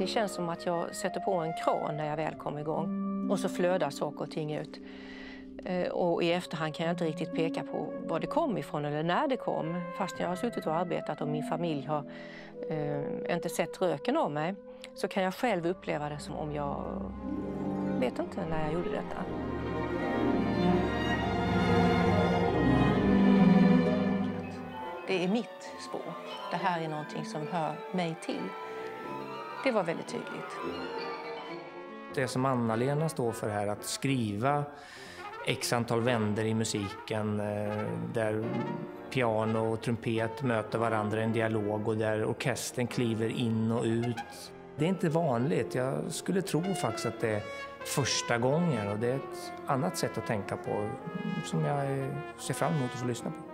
Det känns som att jag sätter på en kran när jag väl kommer igång. Och så flödar saker och ting ut. Eh, och i efterhand kan jag inte riktigt peka på var det kom ifrån eller när det kom. Fast jag har suttit och arbetat och min familj har eh, inte sett röken av mig så kan jag själv uppleva det som om jag vet inte när jag gjorde detta. Det är mitt spår. Det här är någonting som hör mig till. Det var väldigt tydligt. Det som Anna-Lena står för här, att skriva x antal vänder i musiken eh, där piano och trumpet möter varandra i en dialog och där orkestern kliver in och ut. Det är inte vanligt. Jag skulle tro faktiskt att det är första gången och det är ett annat sätt att tänka på som jag eh, ser fram emot att få lyssna på.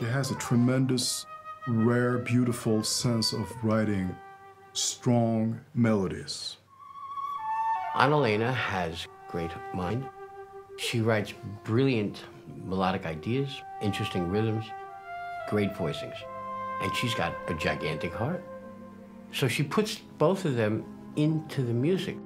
She has a tremendous, rare, beautiful sense of writing strong melodies. Annalena has great mind. She writes brilliant melodic ideas, interesting rhythms, great voicings. And she's got a gigantic heart. So she puts both of them into the music.